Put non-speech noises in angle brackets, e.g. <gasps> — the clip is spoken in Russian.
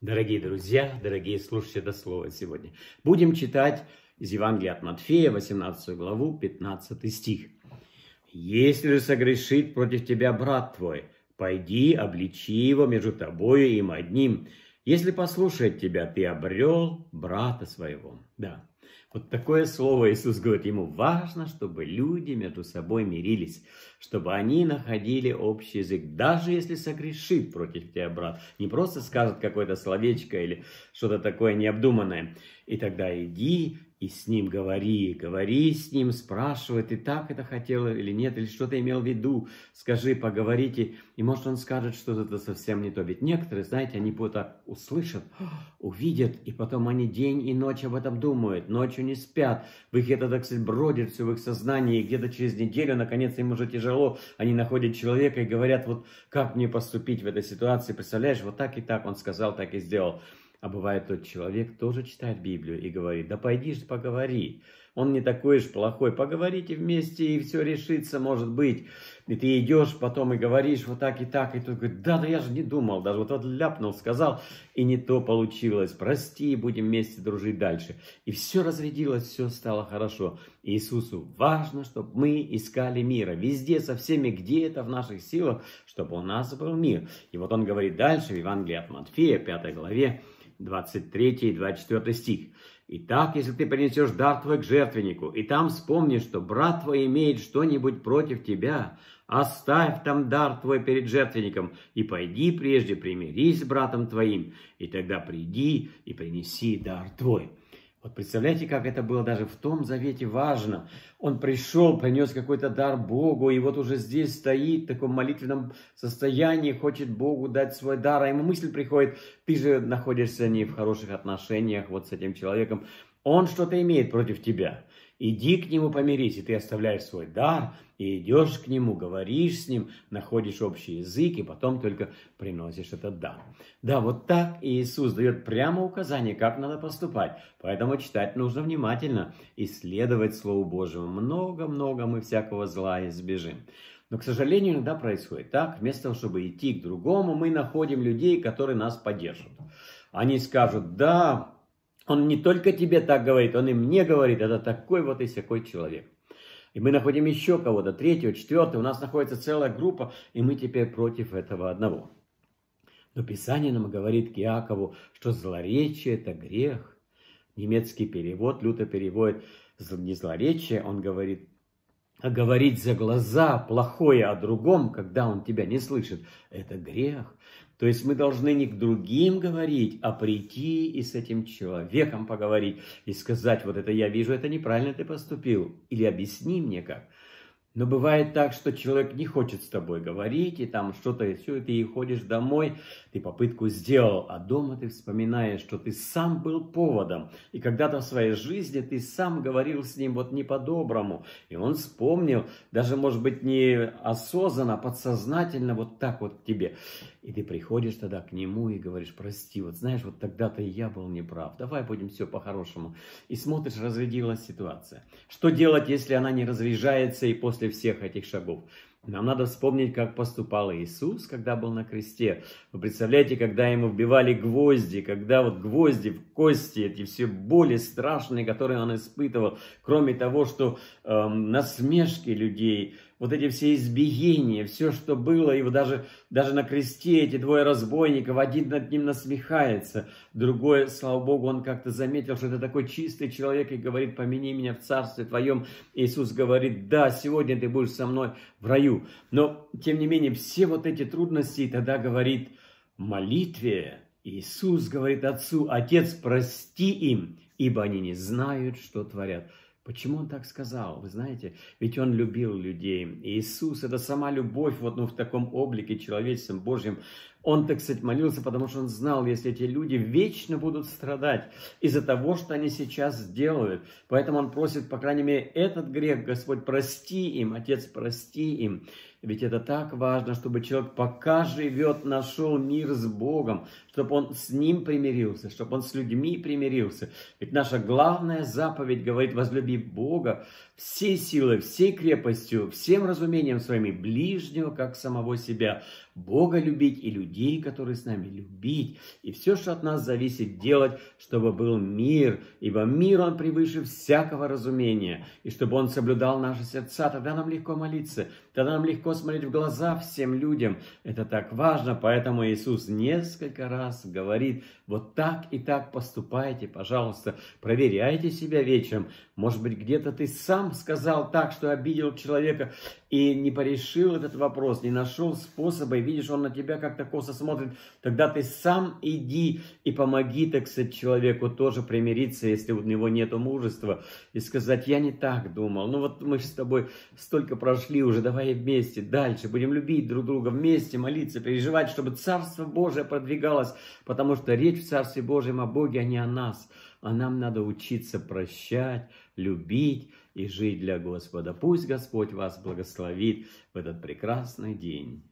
Дорогие друзья, дорогие слушатели это слово сегодня. Будем читать из Евангелия от Матфея, 18 главу, 15 стих. «Если же согрешит против тебя брат твой, пойди, обличи его между тобою и им одним. Если послушает тебя, ты обрел брата своего». Да, вот такое слово Иисус говорит, ему важно, чтобы люди между собой мирились, чтобы они находили общий язык, даже если согрешит против тебя брат. Не просто скажет какое-то словечко или что-то такое необдуманное. И тогда иди и с ним говори, говори с ним, спрашивай, ты так это хотел или нет, или что-то имел в виду, скажи, поговорите, и может он скажет что-то совсем не то. Ведь некоторые, знаете, они так услышат, <gasps> увидят, и потом они день и ночь об этом думают, ночью не спят, в их это, так сказать, бродит все в их сознании, и где-то через неделю, наконец, им уже тяжело, они находят человека и говорят, вот как мне поступить в этой ситуации, представляешь, вот так и так он сказал, так и сделал. А бывает тот человек тоже читает Библию и говорит, да пойди же поговори. Он не такой уж плохой. Поговорите вместе, и все решится, может быть. И ты идешь потом и говоришь вот так и так. И тут говорит, да, да я же не думал. Даже вот, вот ляпнул, сказал, и не то получилось. Прости, будем вместе дружить дальше. И все разрядилось, все стало хорошо. Иисусу важно, чтобы мы искали мира. Везде, со всеми, где это в наших силах, чтобы у нас был мир. И вот он говорит дальше в Евангелии от Матфея, 5 главе, 23 и 24 стих. «Итак, если ты принесешь дар твой к жертвеннику, и там вспомнишь, что брат твой имеет что-нибудь против тебя, оставь там дар твой перед жертвенником, и пойди прежде примирись с братом твоим, и тогда приди и принеси дар твой». Вот представляете, как это было даже в том завете важно. Он пришел, принес какой-то дар Богу, и вот уже здесь стоит в таком молитвенном состоянии, хочет Богу дать свой дар, а ему мысль приходит, ты же находишься не в хороших отношениях вот с этим человеком, он что-то имеет против тебя. Иди к нему помирись, и ты оставляешь свой дар, и идешь к нему, говоришь с ним, находишь общий язык, и потом только приносишь этот дар. Да, вот так Иисус дает прямо указание, как надо поступать. Поэтому читать нужно внимательно, исследовать Слово Божьему. Много-много мы всякого зла избежим. Но, к сожалению, иногда происходит так. Вместо того, чтобы идти к другому, мы находим людей, которые нас поддержат. Они скажут, да, он не только тебе так говорит, он и мне говорит, это такой вот и всякой человек. И мы находим еще кого-то, третьего, четвертого, у нас находится целая группа, и мы теперь против этого одного. Но Писание нам говорит к Иакову, что злоречие – это грех. Немецкий перевод, люто переводит не злоречие, он говорит, а говорить за глаза плохое о другом, когда он тебя не слышит, это грех. То есть мы должны не к другим говорить, а прийти и с этим человеком поговорить и сказать, вот это я вижу, это неправильно ты поступил. Или объясни мне как. Но бывает так, что человек не хочет с тобой говорить, и там что-то, и все, и ты ходишь домой, ты попытку сделал, а дома ты вспоминаешь, что ты сам был поводом, и когда-то в своей жизни ты сам говорил с ним вот не по-доброму, и он вспомнил, даже, может быть, не осознанно, а подсознательно вот так вот к тебе. И ты приходишь тогда к нему и говоришь, прости, вот знаешь, вот тогда-то я был неправ, давай будем все по-хорошему. И смотришь, разрядилась ситуация. Что делать, если она не разряжается и после всех этих шагов? Нам надо вспомнить, как поступал Иисус, когда был на кресте. Вы представляете, когда ему вбивали гвозди, когда вот гвозди в кости, эти все боли страшные, которые он испытывал, кроме того, что э, насмешки людей, вот эти все избиения, все, что было, и даже, даже на кресте эти двое разбойников, один над ним насмехается, другой, слава Богу, он как-то заметил, что это такой чистый человек и говорит, помяни меня в царстве твоем. Иисус говорит, да, сегодня ты будешь со мной в раю. Но, тем не менее, все вот эти трудности, тогда говорит, молитве Иисус говорит Отцу, Отец, прости им, ибо они не знают, что творят. Почему он так сказал? Вы знаете, ведь он любил людей. Иисус – это сама любовь вот, ну, в таком облике человеческом, Божьем. Он, так сказать, молился, потому что он знал, если эти люди вечно будут страдать из-за того, что они сейчас делают. Поэтому он просит, по крайней мере, этот грех, Господь, прости им, Отец, прости им. Ведь это так важно, чтобы человек, пока живет, нашел мир с Богом, чтобы он с Ним примирился, чтобы он с людьми примирился. Ведь наша главная заповедь говорит, возлюби Бога всей силой, всей крепостью, всем разумением своими, ближнего, как самого себя. Бога любить и людей, которые с нами любить. И все, что от нас зависит, делать, чтобы был мир, ибо мир, он превыше всякого разумения. И чтобы он соблюдал наши сердца, тогда нам легко молиться, тогда нам легко смотреть в глаза всем людям. Это так важно, поэтому Иисус несколько раз говорит, вот так и так поступайте, пожалуйста, проверяйте себя вечером. Может быть, где-то ты сам сказал так, что обидел человека и не порешил этот вопрос, не нашел способа, и видишь, он на тебя как-то косо смотрит, тогда ты сам иди и помоги, так сказать, человеку тоже примириться, если у него нет мужества, и сказать, я не так думал, ну вот мы с тобой столько прошли уже, давай вместе дальше, будем любить друг друга вместе, молиться, переживать, чтобы Царство Божие продвигалось, потому что речь в Царстве Божьем о Боге, а не о нас, а нам надо учиться прощать, любить и жить для Господа. Пусть Господь вас благословит в этот прекрасный день.